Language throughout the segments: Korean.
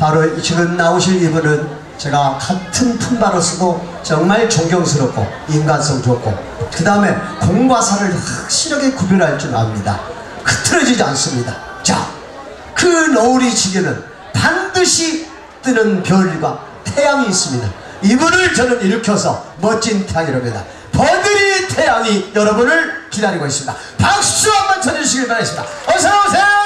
바로 지금 나오실 이분은 제가 같은 품바로서도 정말 존경스럽고 인간성 좋고 그 다음에 공과 사를 확실하게 구별할 줄 압니다. 흐트러지지 않습니다. 자, 그 노을이 지게는 반드시 뜨는 별과 태양이 있습니다. 이분을 저는 일으켜서 멋진 태양이랍니다. 버들이 태양이 여러분을 기다리고 있습니다. 박수 한번 쳐주시길 바라겠습니다. 어서오세요,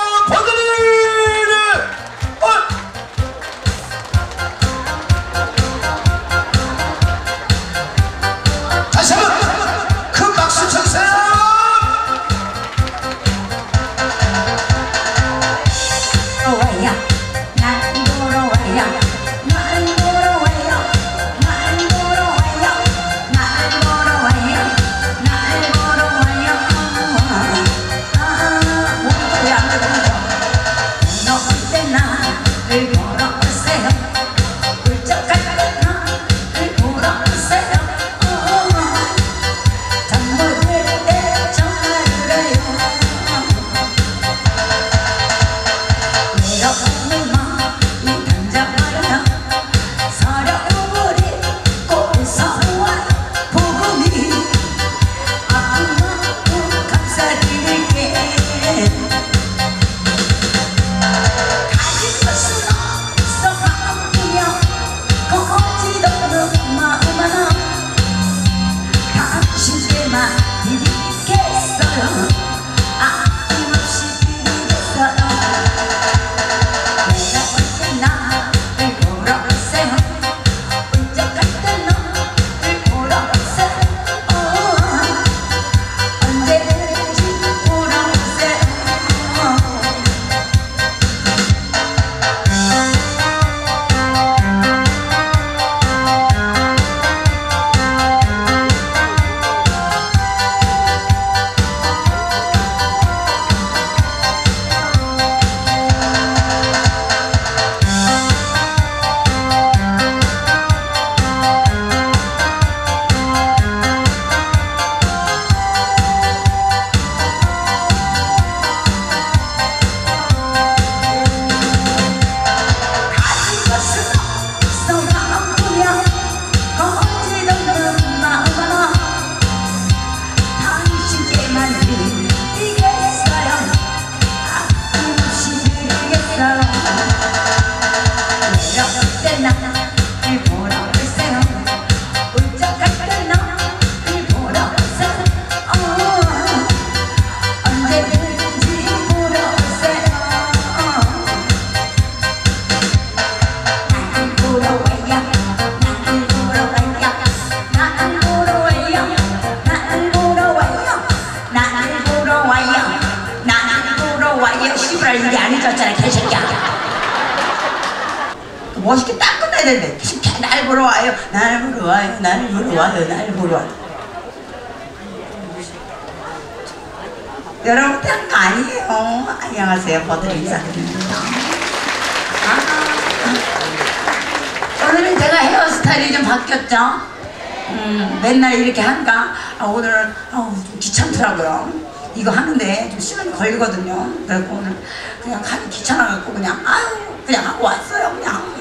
좀 귀찮더라고요. 이거 하는데 좀 시간이 걸리거든요. 그래서 오늘 그냥 하기 귀찮아갖고 그냥 아유 그냥 하고 왔어요 그냥.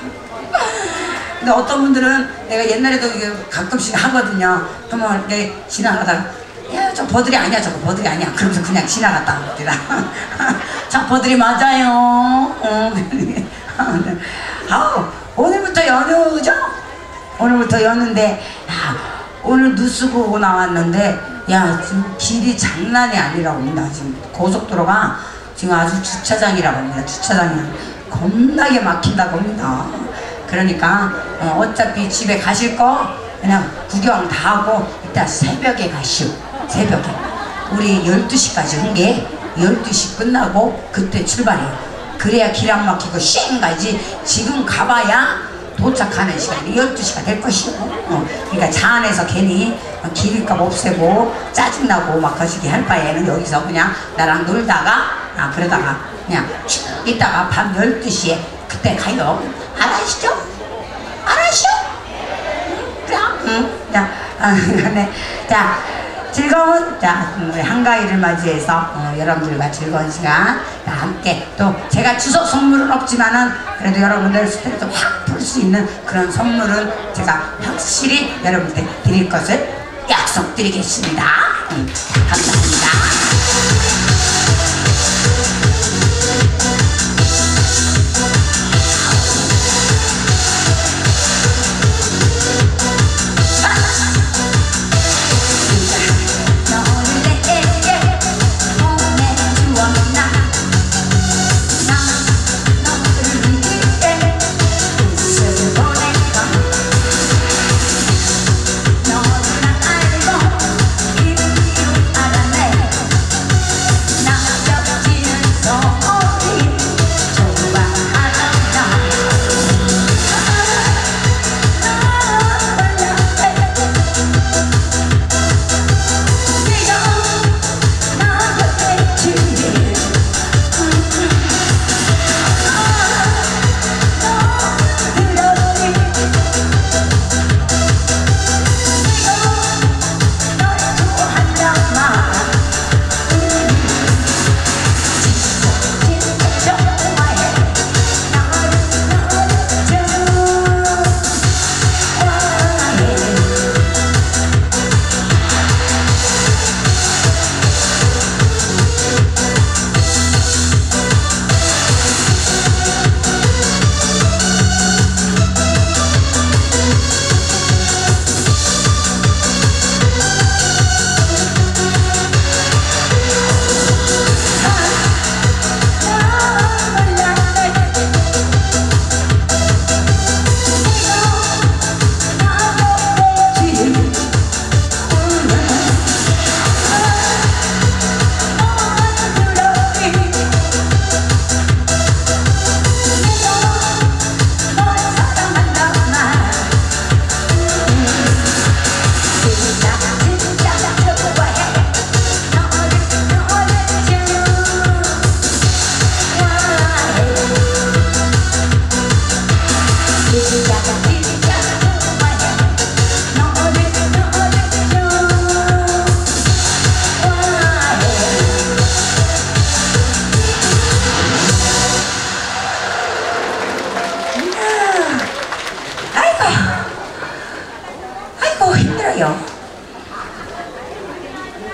근데 어떤 분들은 내가 옛날에도 이게 가끔씩 하거든요. 그러면 이렇게 지나가다가 야, 저 버들이 아니야, 저거 버들이 아니야. 그러면서 그냥 지나갔다 옵니다. 저 버들이 맞아요. 어, 아우, 오늘부터 연휴죠? 오늘부터 연휴인데, 야, 오늘 뉴스 보고 나왔는데, 야, 지금 길이 장난이 아니라고 합니다. 지금 고속도로가 지금 아주 주차장이라고 합니다. 주차장이 겁나게 막힌다고 합니다. 그러니까, 어, 어차피 집에 가실 거, 그냥 구경 다 하고, 이따 새벽에 가시오. 새벽에. 우리 12시까지 한 게, 12시 끝나고, 그때 출발해요. 그래야 길 안 막히고 쌩 가지 지금 가봐야 도착하는 시간이 12시가 될 것이고 어, 그러니까 차 안에서 괜히 길값 없애고 짜증나고 막 거시기 할 바에는 여기서 그냥 나랑 놀다가 아 그러다가 그냥 쭉 있다가 밤 12시에 그때 가요 알아시죠? 알아시죠? 응? 그냥 응? 자, 아, 네. 자 즐거운 자 우리 한가위를 맞이해서 어, 여러분들과 즐거운 시간 자, 함께 또 제가 주소 선물은 없지만은 그래도 여러분들 스트레스 확 풀 수 있는 그런 선물은 제가 확실히 여러분들 드릴 것을 약속드리겠습니다. 음, 감사합니다.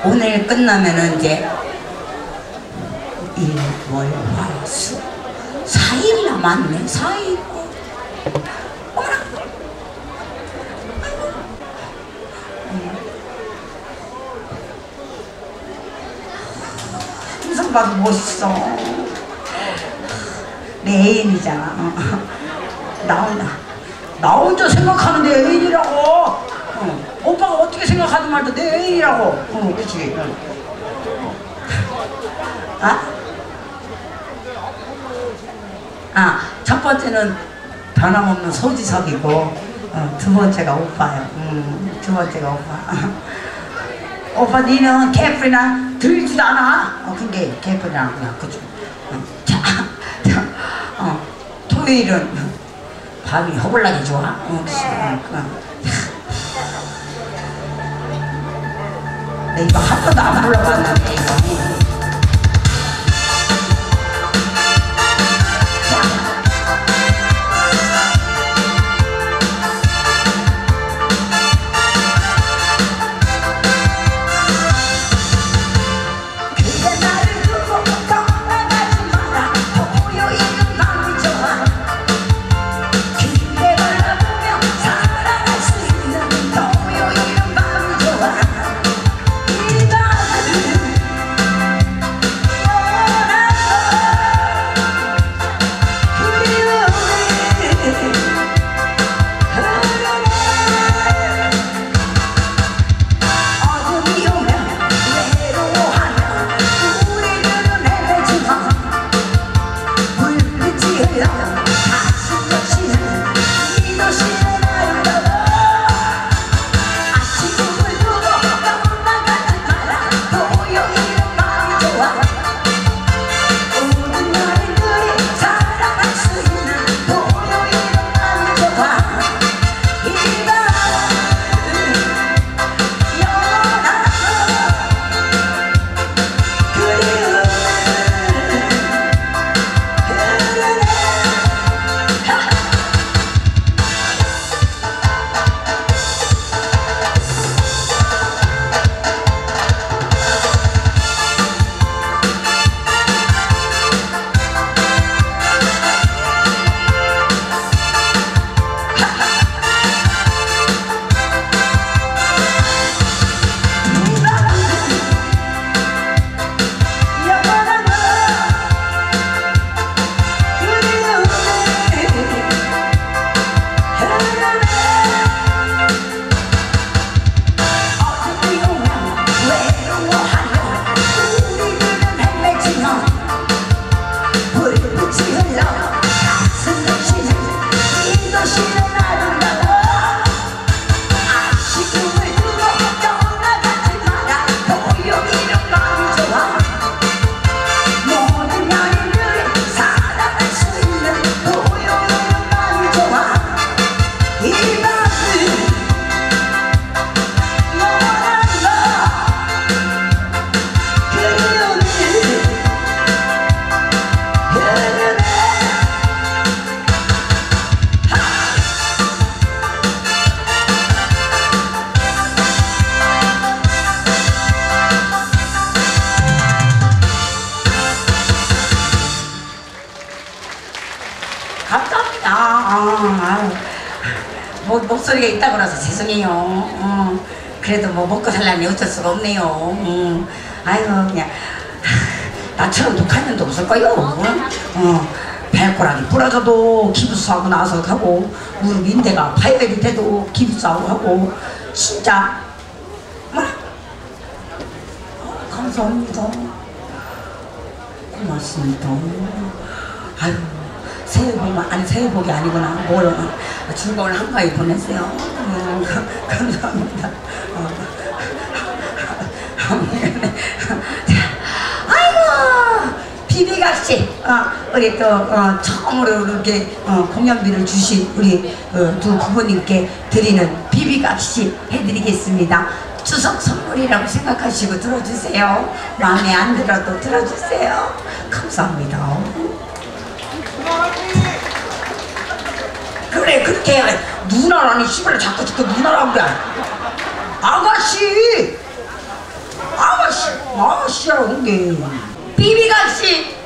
오늘 끝나면은 이제 일, 월, 화, 수 4일 남았네. 4일. 어머나. 아이고. 항상 봐도 멋있어. 내 애인이잖아. 어. 나나 혼자 생각하는 내 애인이라고. 어. 오빠가 어떻게 생각하든 말든 내 애인이라고. 어. 어. 아? 아, 첫 번째는 변함없는 소지석이고, 어, 두 번째가 오빠예요. 음, 두 번째가 오빠. 오빠, 니는 개뿔이나 들지도 않아? 어, 근데 개뿔이나 그냥 그죠. 어, 자, 자, 어, 토요일은 밤이 허블나게 좋아. 어. 어, 어. 내 이거 한 번도 안 불러봤는데, 이거. 그래도 뭐 먹고 살려니 어쩔 수가 없네요. 어, 아이고 그냥 하, 나처럼 독한 년도 없을 거요. 어, 발가락이 부러져도 기부스하고 나서 가고 무릎 인대가 파열이 돼도 기부스하고 하고 진짜 뭐 감사합니다. 고맙습니다. 아유, 새해 복만, 아니, 새해 복이 아니구나. 뭘, 즐거운 한가위 보냈어요. 음, 가- 감사합니다. 어. 자, 아이고, 비비각시, 어, 우리 또, 어, 처음으로 이렇게 어, 공연비를 주신 우리 어, 두 부모님께 드리는 비비각시 해드리겠습니다. 추석 선물이라고 생각하시고 들어주세요. 마음에 안 들어도 들어주세요. 감사합니다. 그래 그렇게 해. 누나라니 씨발 자꾸 자꾸 누나라고 그래. 아가씨! 아가씨! 아가씨라고 한게 비비각시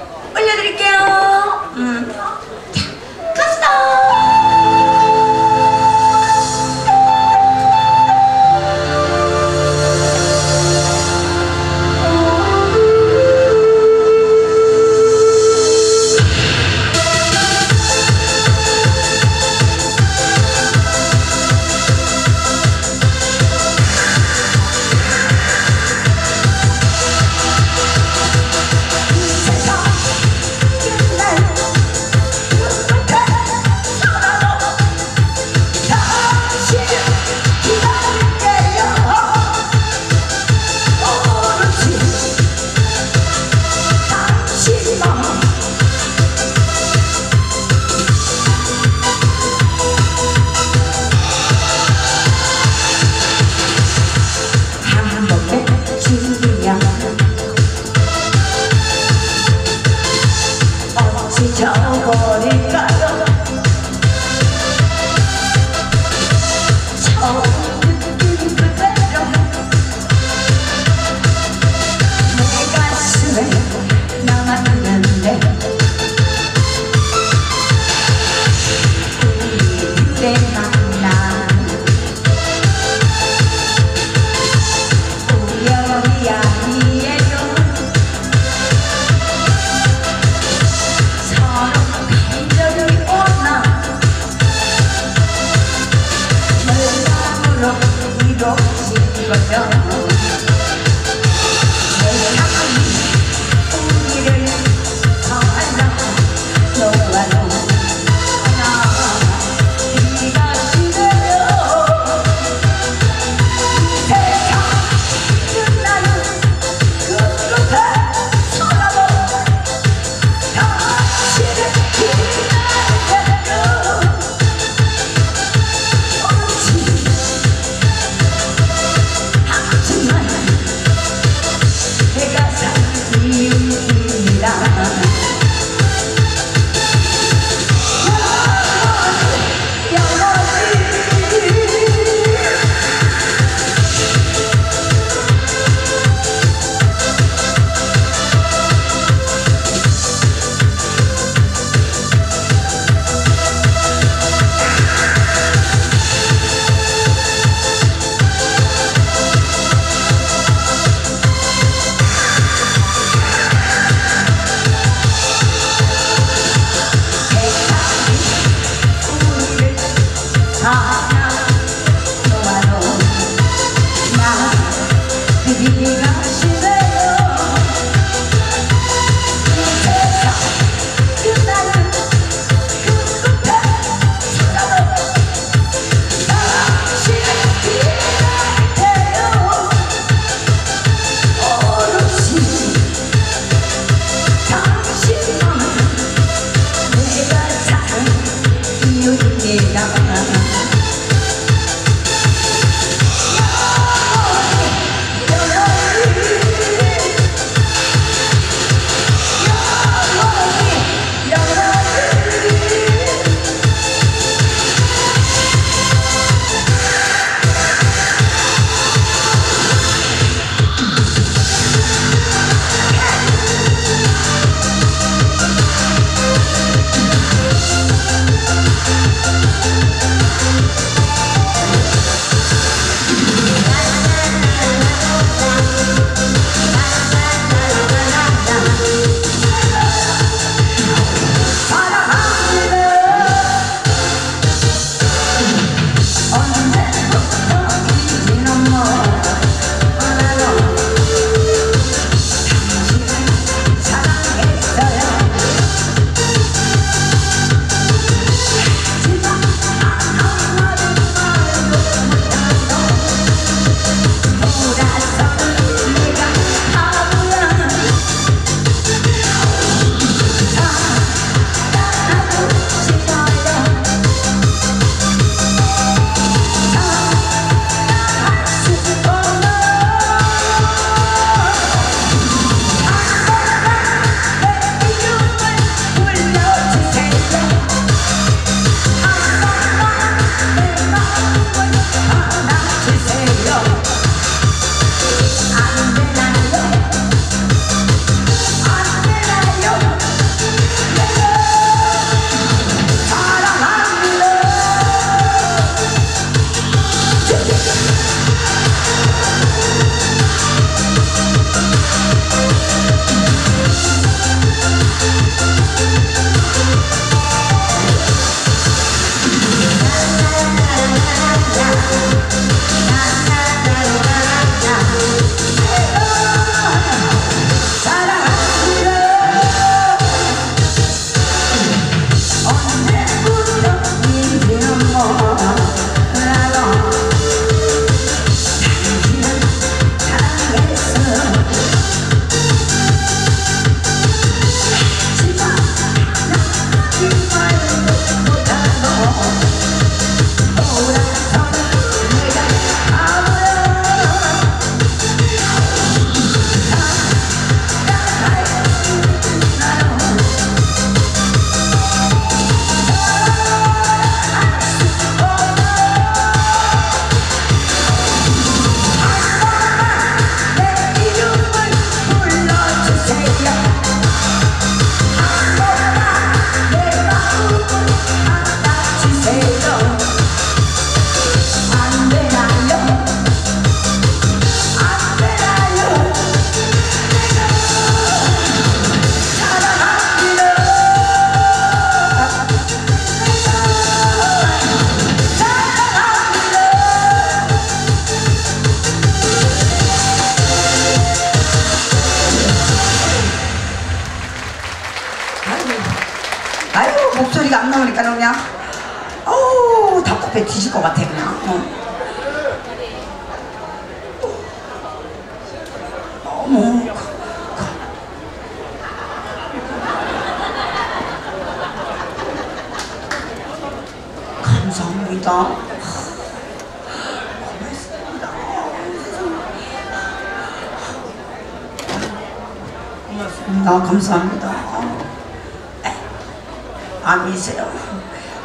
아미세요.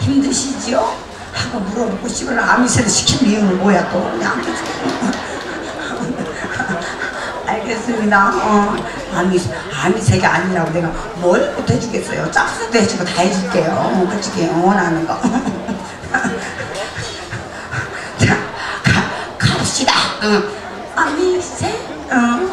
힘드시지요? 하고 물어보고 싶으면 아미세를 시킨 이유는 뭐야 또 그냥. 알겠습니다. 어, 아미세, 아미세가 아니라고 내가 뭘 못해주겠어요. 짝수도 해주고 다 해줄게요. 어, 그치게 원하는 거. 자, 가, 갑시다. 응. 아미세, 응.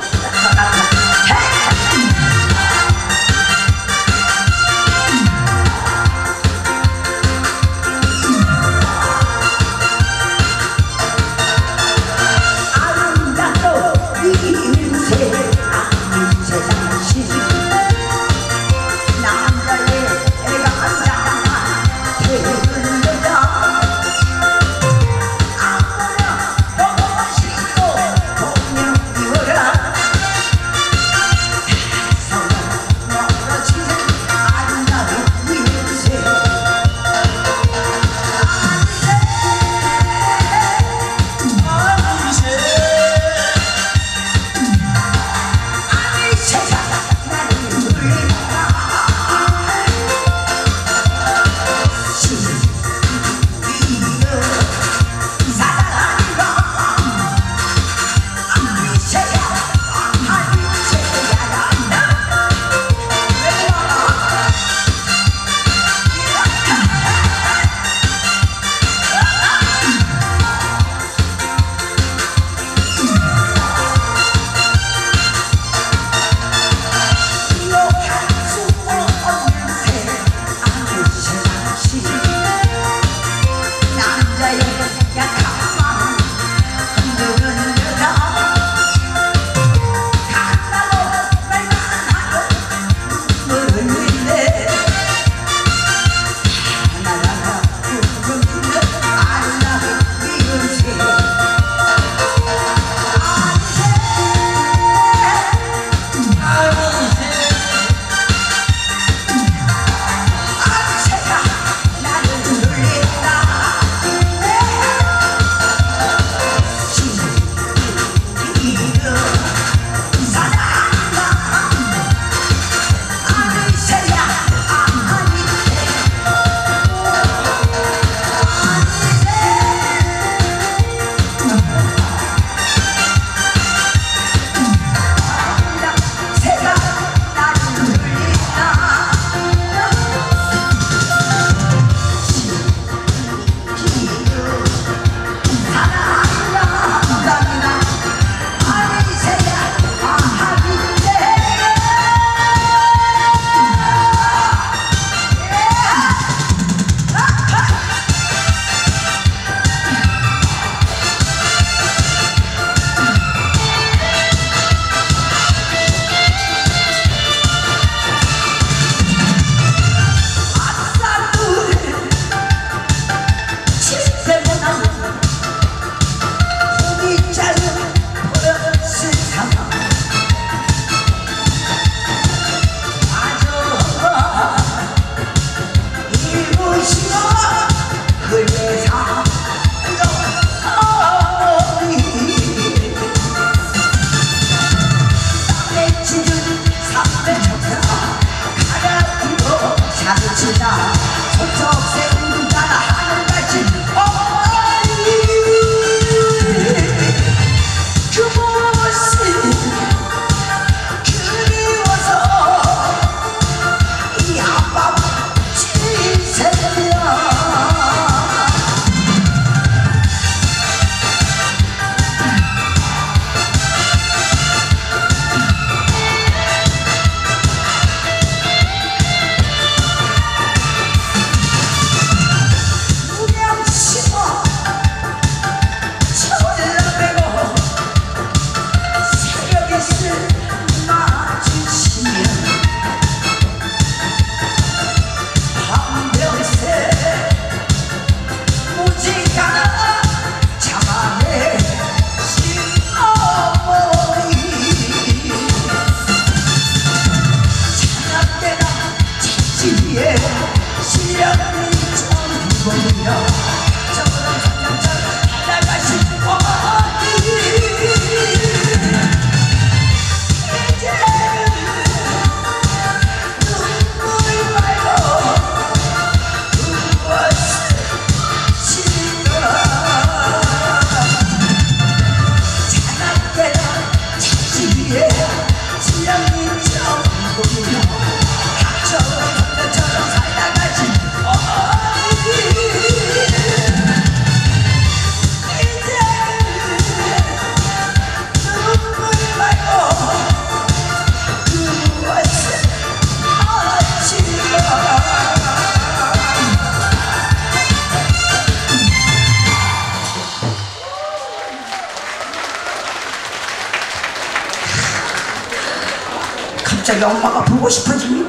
갑자기 엄마가 보고 싶어지니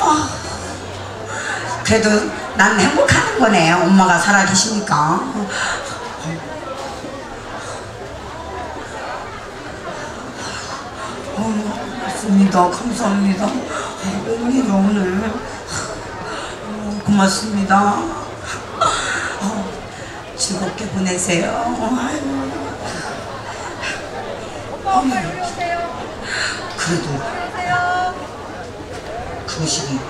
아, 그래도 난 행복한 거네 엄마가 살아계시니까. 어, 맞습니다. 감사합니다. 어, 웬일이 오늘. 어, 고맙습니다. 어, 즐겁게 보내세요. 어머. 그래도 그것이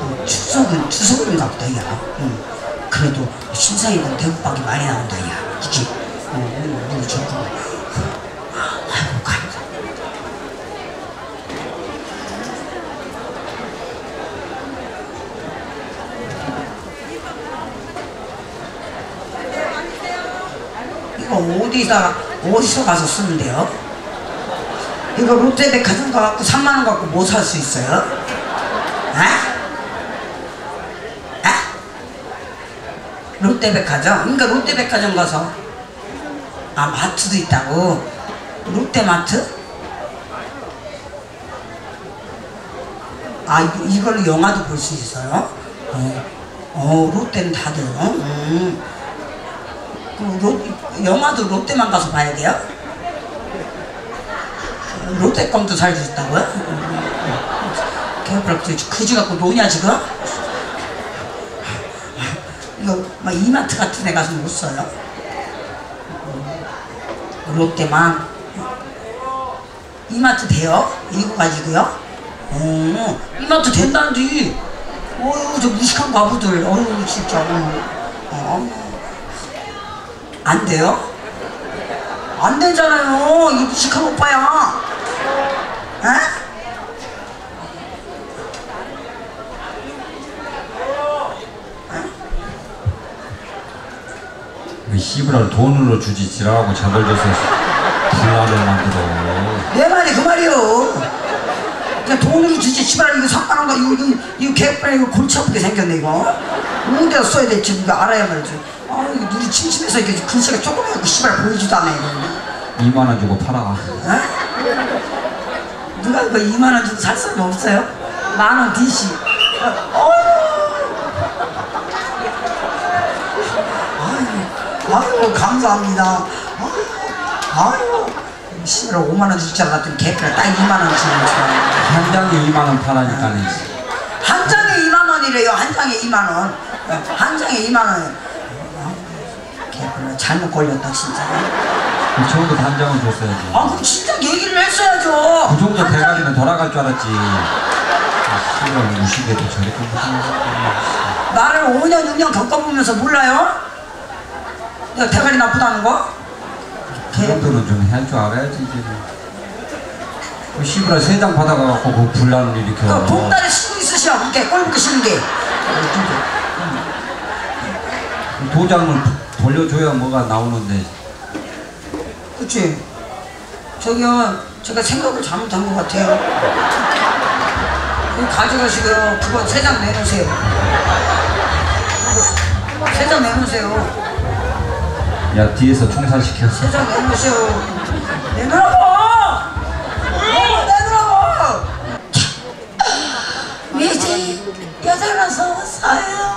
어, 추석은 추석인가 보다 야. 응. 그래도 신사임은 대국박이 많이 나온다 야. 그치? 어, 오늘 저거 아이고 감사 이거 어디다 어디서 가서 쓰는데요? 이거 롯데백화점 가갖고 3만 원 갖고 뭐 살 수 있어요? 에? 에? 롯데백화점? 그러니까 롯데백화점 가서 아 마트도 있다고? 롯데마트? 아 이걸로 영화도 볼 수 있어요? 어, 어 롯데는 다들 어? 음. 그럼 롯, 영화도 롯데만 가서 봐야 돼요? 롯데 껌도 살 수 있다고요? 개발 그지 갖고 노냐 지금? 이거 막 이마트 같은 데 가서 못 써요? 롯데만 이마트 돼요? 이거 가지고요? 어 이마트 된다는데 어휴 저 무식한 바보들 어휴 진짜 어, 어. 안 돼요? 안 되잖아요. 이 무식한 오빠야. 에? 그 씨부랄 돈으로 주지 지라고 줘서 불나를 만들어 내 말이 그 말이요. 그냥 돈으로 주지 씨발 이거 3만 원가 이거 이거 이거 개빨 이거 골치 아프게 생겼네 이거. 어디다 써야 될지 이거 알아야 말이지. 아 이거 눈이 침침해서 이게 글씨가 조금 해고 씨발 보이지도 않아 이거. 2만 원 주고 팔아 에? 누가 이거 2만 원 주고 살 사람 없어요? 만원 DC. 어, 아유, 아유 감사합니다. 아유, 씨발 5만 원 줄 줄 알았더니 개가 딱 2만 원 주는 줄 알았네. 한 장에 2만 원 팔아니까 한 장에 2만 원이래요. 한 장에 2만 원. 한 장에 2만 원. 개별로 잘못 걸렸다 진짜. 그 정도 단장을 줬어야지 아 그럼 진짜 얘 했어야죠. 그 정도 대가리는 돌아갈 줄 알았지 씨발 무식해도 저렇게 못하는 나를 5년 6년 겪어보면서 몰라요? 내가 대가리 나쁘다는 거? 그 정도는 좀 할 줄 알아야지 이제 그 씨부랄 세장 받아가갖고 그 불난을 일으켜 그 봉다리 쓰고 있으시오 그게 꼴보기 싫은 게 도장을 돌려줘야 뭐가 나오는데 그치? 저기요 제가 생각을 잘못한 것 같아요. 이거 가져가시고요 그거 세 장 내놓으세요. 세 장 내놓으세요. 야 뒤에서 총살시켜. 세장 내놓으세요. 내놓으라고! 내놓으라고! 미지 여자라서 싸요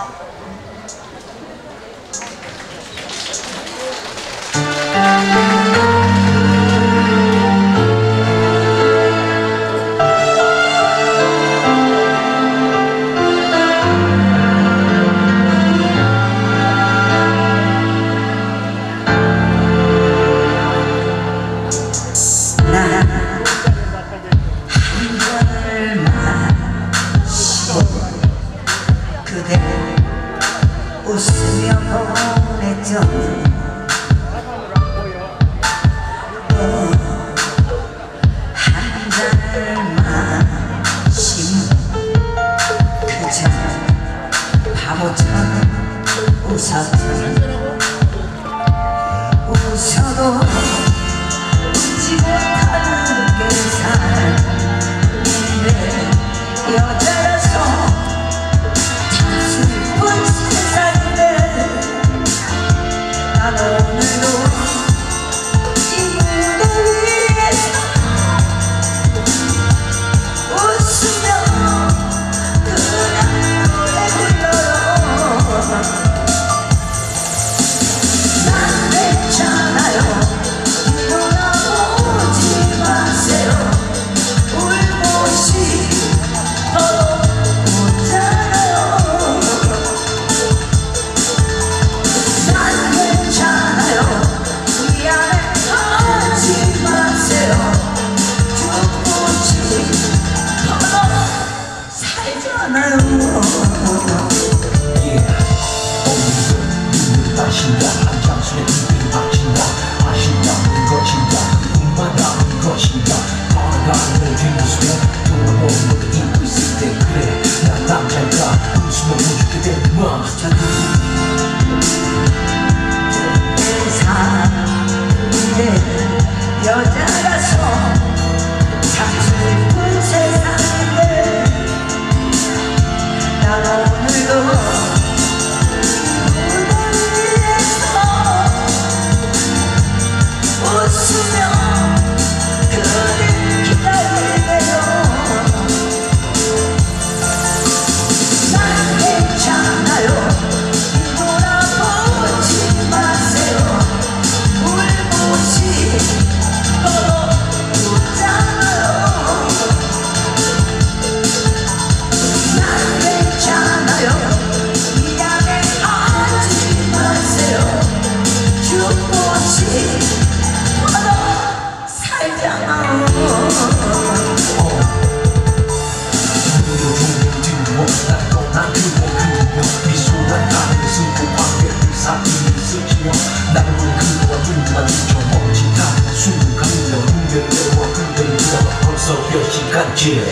有些感觉。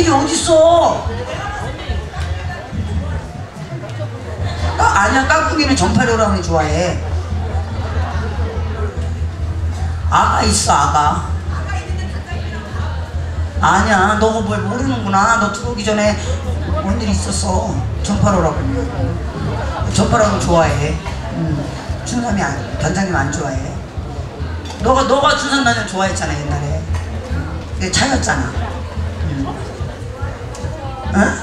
일이 어딨어? 아, 아니야. 깍두기는 전파료라면 좋아해. 아가 있어 아가. 아니야. 너가 뭘 모르는구나. 너 들어오기 전에 뭔일 있었어? 전파로라고 전파로는 좋아해. 음. 준삼이 안, 단장님 안 좋아해. 너가 너가 준삼 단장 좋아했잖아 옛날에. 차였잖아. Huh?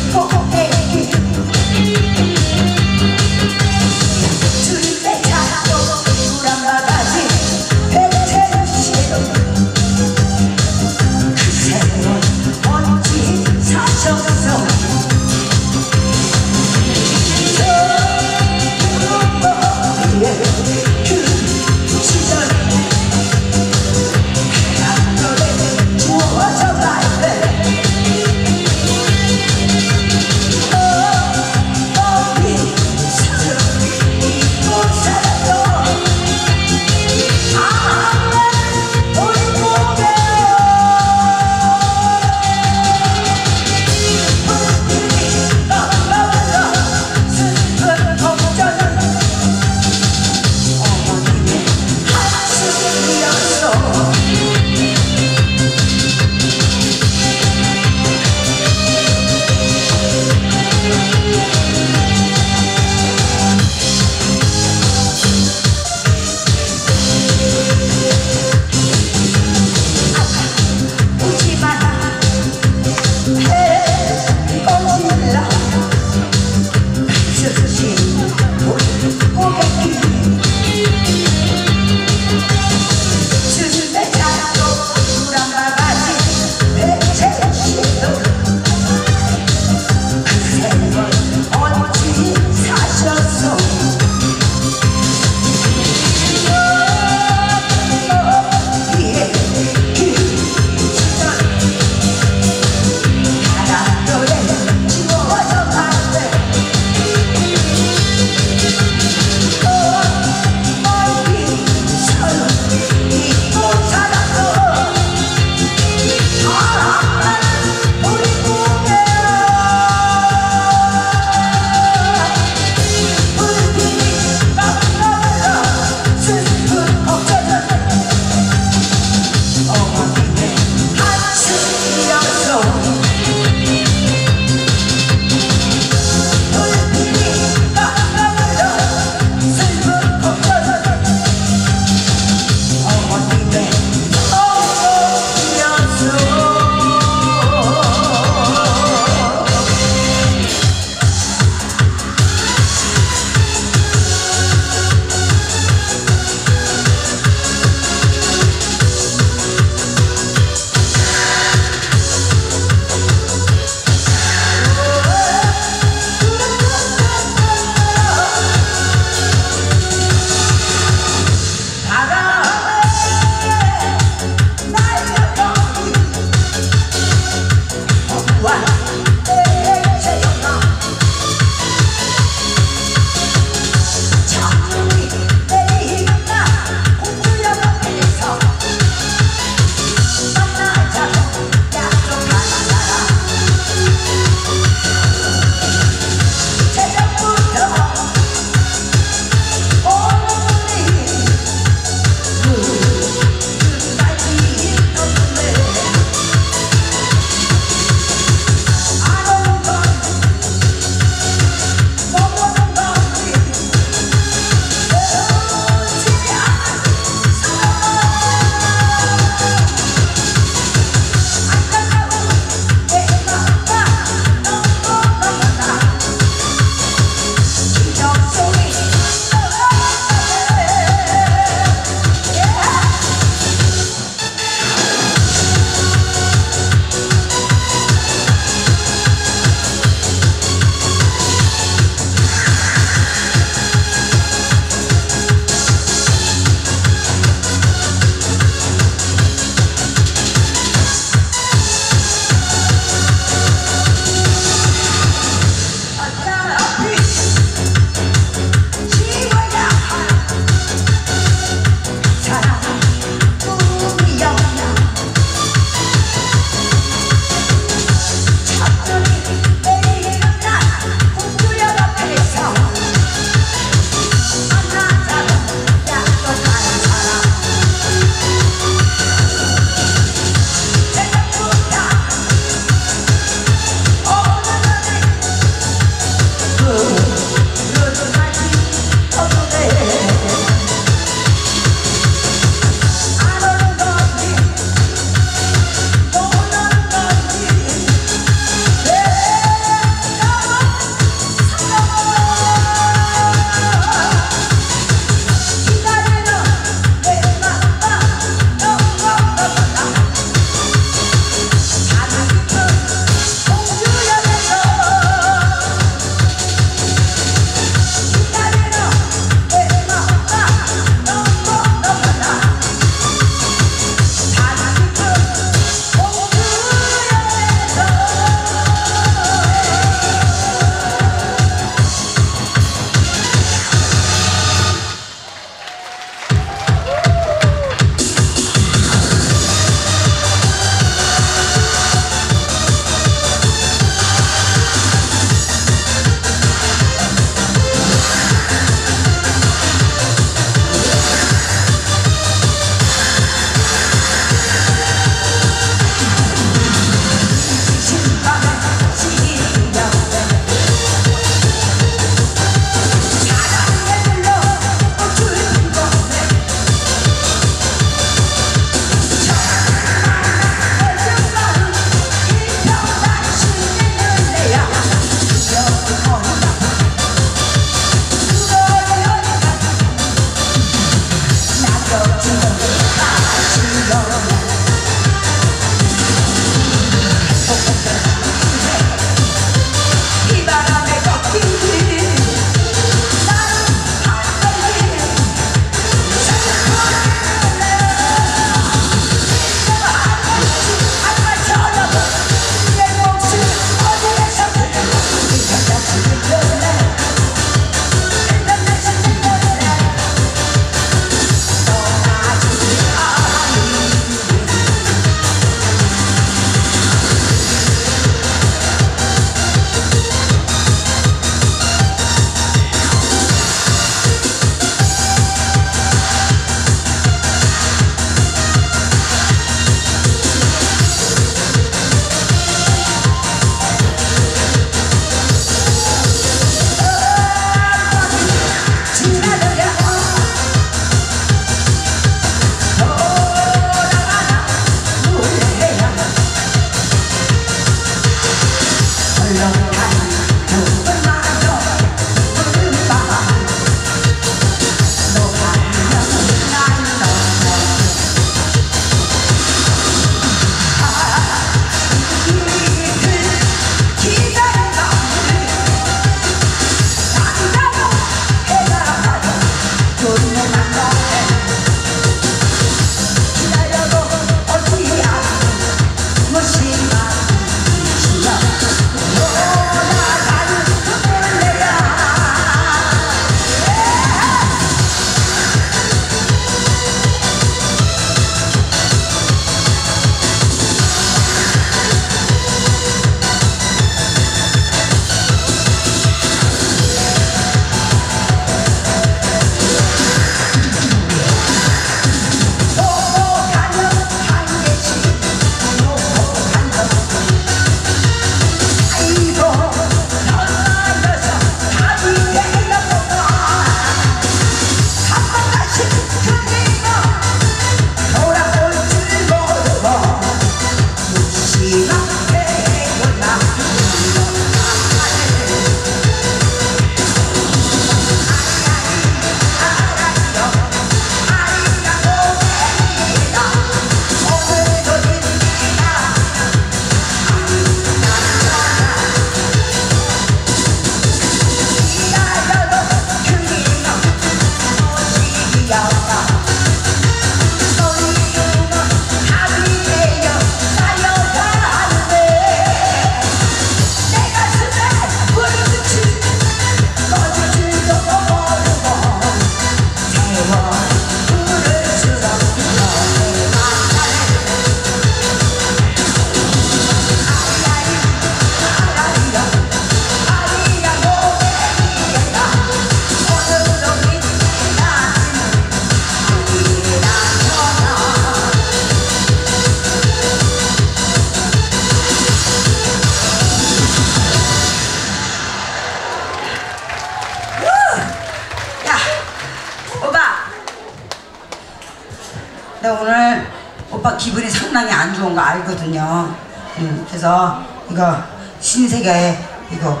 상당히 안 좋은 거 알거든요. 음, 그래서 이거 신세계에 이거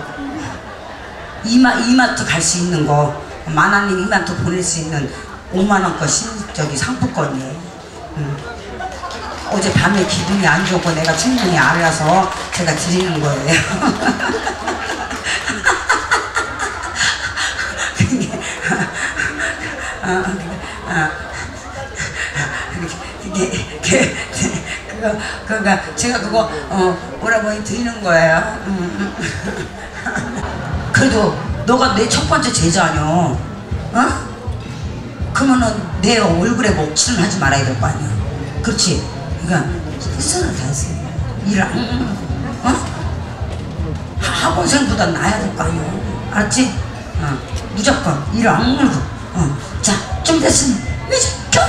이마 이마트 갈 수 있는 거 만화님 이마트 보낼 수 있는 5만 원 거 신 저기 상품권이에요. 음. 어제 밤에 기분이 안 좋고 내가 충분히 알아서 제가 드리는 거예요. 그게 그거 그가 제가 그거 어 오라버니 드리는 거예요. 음, 음. 그래도 너가 내 첫 번째 제자녀, 어? 그러면은 내 얼굴에 뭐 출연하지 말아야 될 거 아니야. 그렇지? 그러니까 최선을 다해서 일을 안, 어? 학원생보다 나야 될 거 아니야. 알았지? 어, 무조건 일을 안 물고. 어. 자, 좀 됐으면 이제 겨!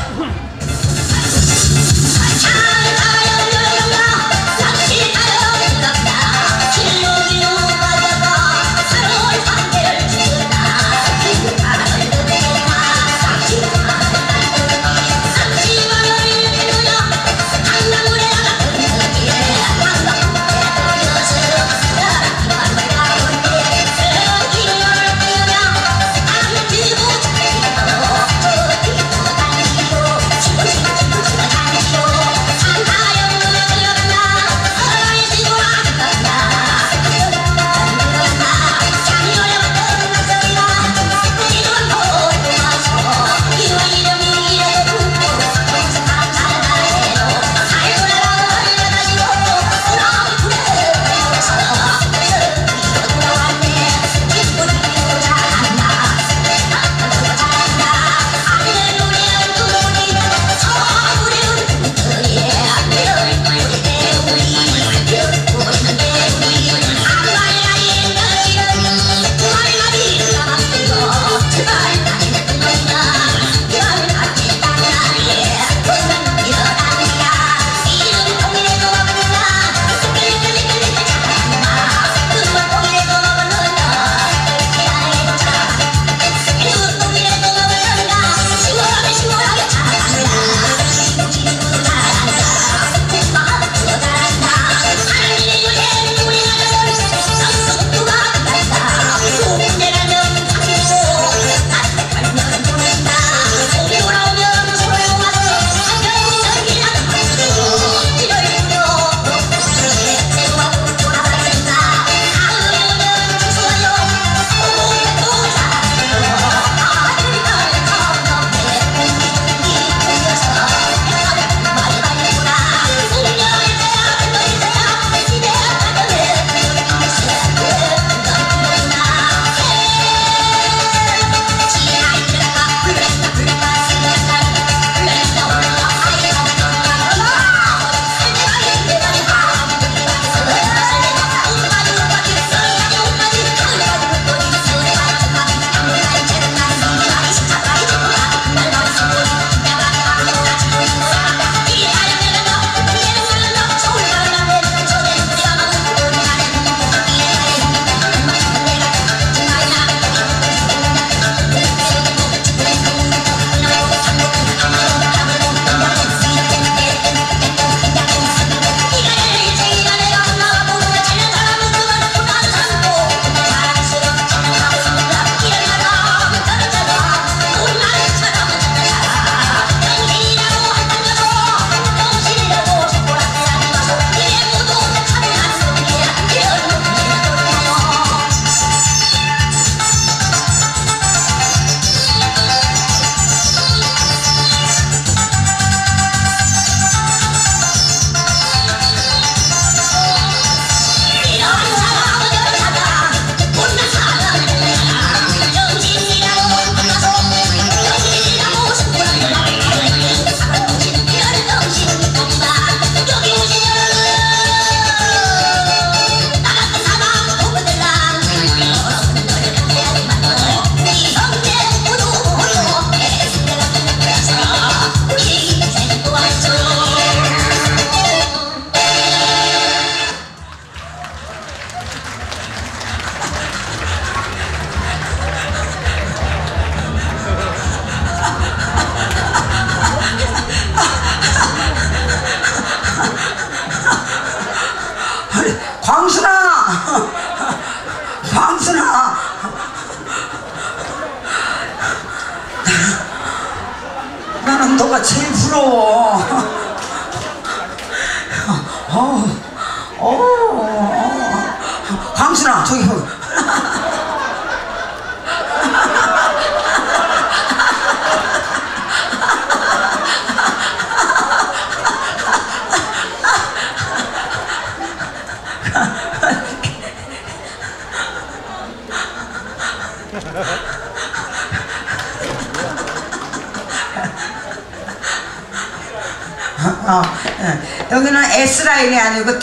부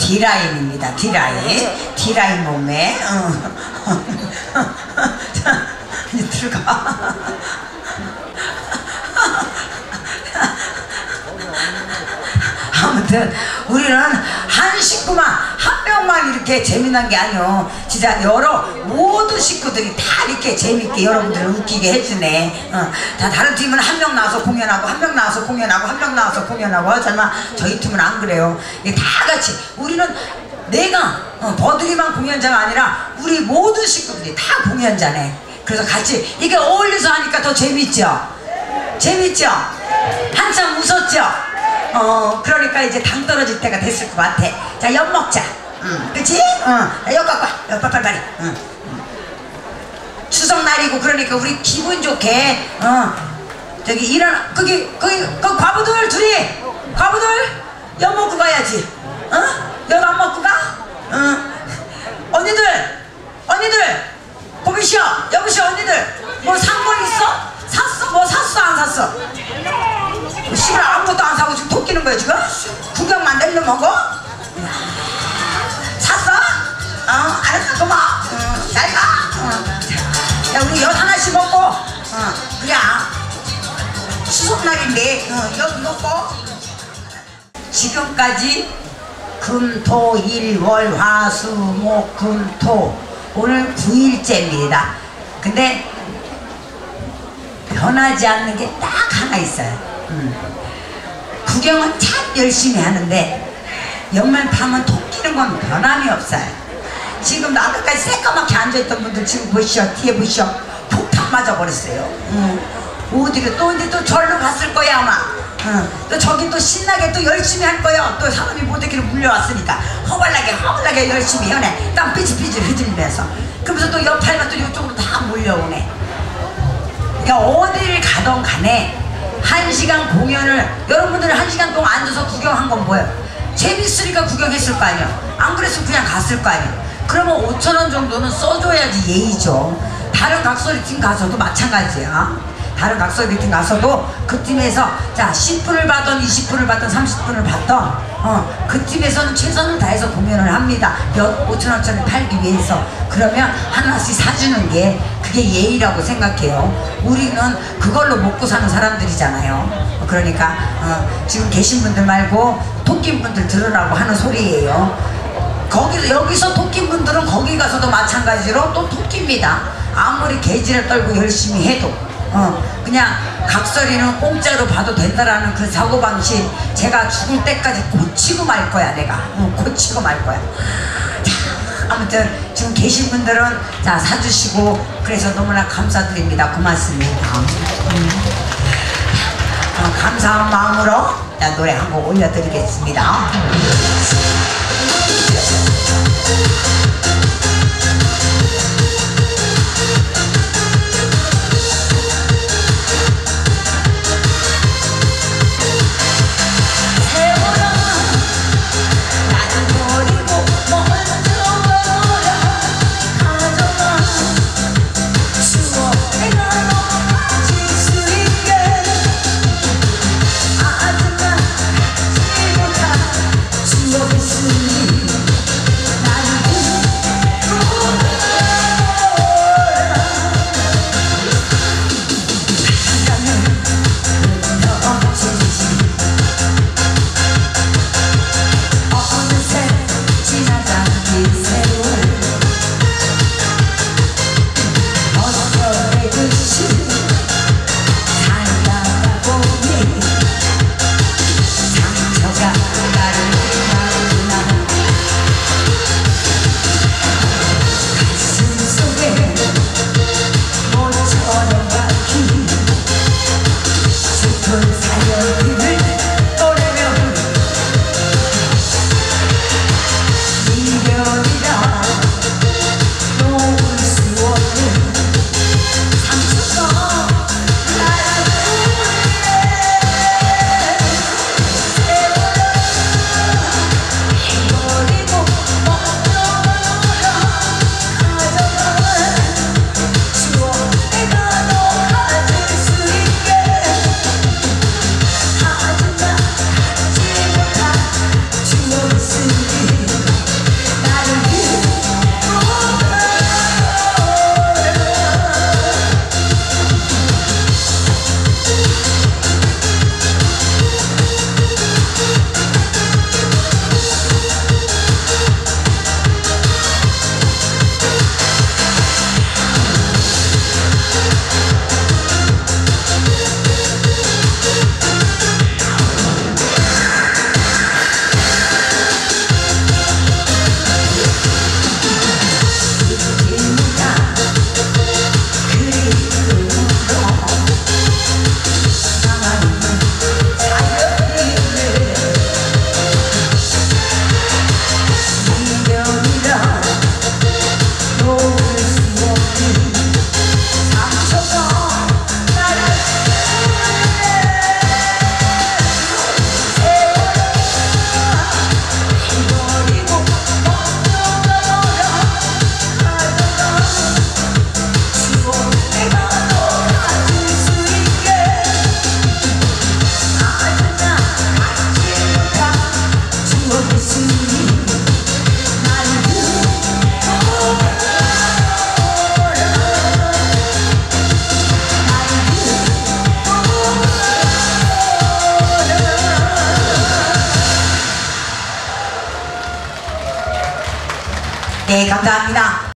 D라인입니다. D라인. D라인 몸매. 어. 자, 이제 들어가. 아무튼 우리는 한 식구만 한 명만 이렇게 재미난 게 아니오 진짜 여러 모든 식구들이 다 이렇게 재밌게 여러분들을 웃기게 해주네 어, 다 다른 팀은 한 명 나와서 공연하고 한 명 나와서 공연하고 한 명 나와서 공연하고 설마 저희 팀은 안 그래요 다 같이 우리는 내가 어, 버들이만 공연자가 아니라 우리 모든 식구들이 다 공연자네 그래서 같이 이게 어울려서 하니까 더 재밌죠 재밌죠? 한참 웃었죠? 어, 그러니까 이제 당 떨어질 때가 됐을 것 같아. 자, 엿 먹자. 응, 그치? 응, 자, 엿 갖고 와. 엿 빨리빨리. 응. 추석 날이고 그러니까 우리 기분 좋게, 어, 저기 일어나, 거기, 거기, 그 과부들 둘이, 과부들 엿 먹고 가야지. 어? 엿안 먹고 가? 응. 언니들, 언니들, 보기시오, 여보시오, 언니들, 뭐산거 있어? 샀어? 뭐 샀어, 안 샀어? 씨발 아무것도 안 사고 지금 토끼는 거야 지금? 구경만 내려 먹어? 야 우리 엿 하나씩 먹고. 어, 그래 추석날인데 어, 엿 먹고. 지금까지 금, 토, 일, 월, 화, 수, 목, 금, 토. 오늘 9일째입니다. 근데 변하지 않는 게 딱 하나 있어요. 음. 구경은 참 열심히 하는데 연말 파면 토끼는 건 변함이 없어요. 지금 나까지 새까맣게 앉아있던 분들 지금 보시오 뒤에 보시오 폭탄 맞아버렸어요. 응. 어디로 또 이제 또 절로 갔을 거야 아마. 응. 또 저기 또 신나게 또 열심히 할 거야. 또 사람이 모대기로 물려왔으니까 허벌나게 허벌나게 열심히 하네. 땀 삐질삐질 흐들면서. 그러면서 또 옆팔만 또 이쪽으로 다 몰려오네. 그러니까 어디를 가던 간에 한 시간 공연을 여러분들은 한 시간 동안 앉아서 구경한 건 뭐예요? 재밌으니까 구경했을 거 아니야. 안 그랬으면 그냥 갔을 거 아니야. 그러면 5천 원 정도는 써줘야지 예의죠. 다른 각소리 팀 가서도 마찬가지야. 다른 각소리 팀 가서도 그 팀에서 자 10분을 받던 20분을 받던 30분을 받던 어, 그 팀에서는 최선을 다해서 공연을 합니다. 몇 5천 원짜리 팔기 위해서 그러면 하나씩 사주는 게 그게 예의라고 생각해요. 우리는 그걸로 먹고 사는 사람들이잖아요. 그러니까 어, 지금 계신 분들 말고 토끼 분들 들으라고 하는 소리예요. 거기 여기서 토끼 분들은 거기 가서도 마찬가지로 또 토끼입니다. 아무리 개지를 떨고 열심히 해도 어, 그냥 각설이는 공짜로 봐도 된다라는 그 사고방식 제가 죽을 때까지 고치고 말 거야 내가. 어, 고치고 말 거야. 자, 아무튼 지금 계신 분들은 자 사주시고 그래서 너무나 감사드립니다. 고맙습니다. 음. 어, 감사한 마음으로 자, 노래 한 곡 올려드리겠습니다 Thank you.